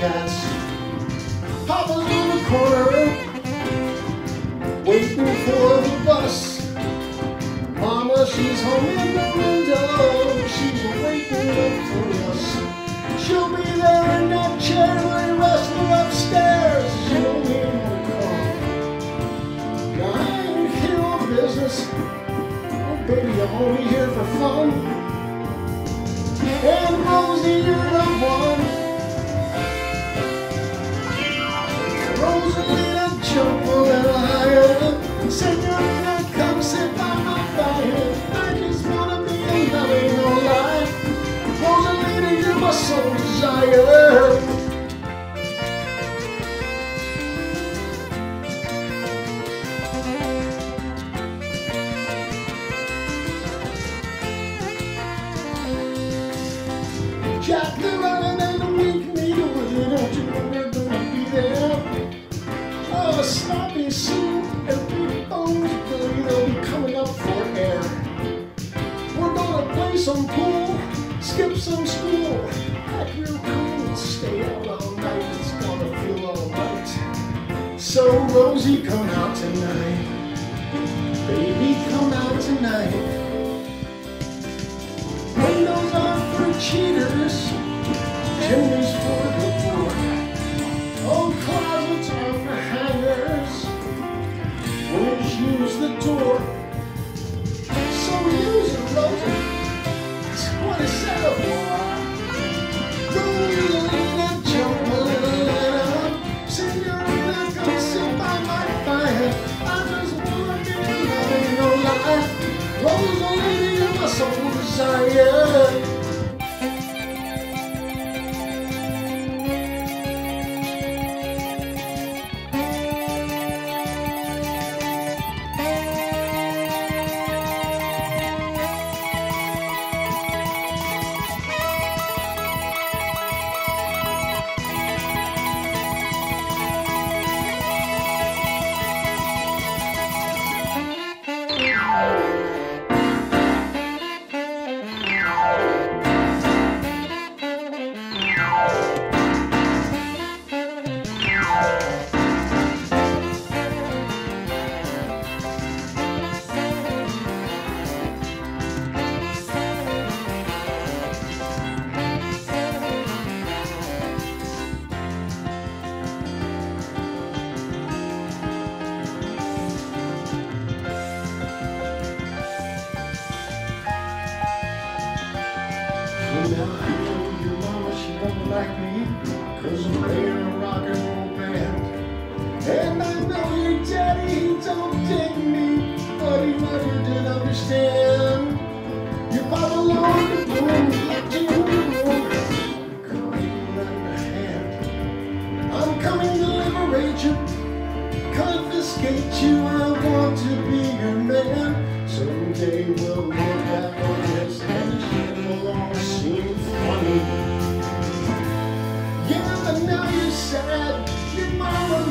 cats. Papa's in the corner. Waiting for the bus. Mama, she's home in the window. She's waiting up for us. She'll be there in that chair when we wrestle upstairs. She'll need the call. Now I ain't here on business. Oh, baby, I'm only here for fun. And Rosie, you're the one. Jump a little higher. Come sit by my fire. I just wanna be a loving no lie. Rosalita, you're my soul desire. Jack the big bones, Billy, they'll be coming up for air. We're gonna play some pool, skip some school, act real cool stay out all night. It's gonna feel alright. So Rosie, come out tonight. Baby, come out tonight. Windows are for cheaters, chimneys Your mama, she don't like me Cause I'm playing a rock and roll band And I know your daddy, he don't me But he never did understand the I'm coming to liberate you Confiscate you, I want to be your man. Someday we'll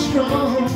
strong.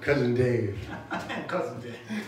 Cousin Dave. Cousin Dave.